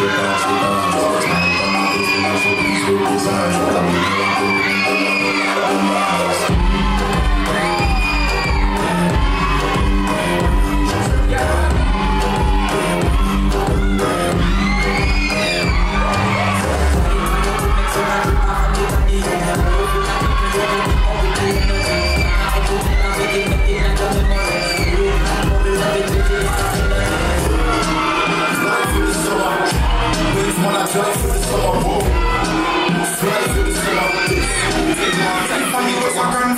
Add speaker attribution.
Speaker 1: Thank you. Just with the summer of the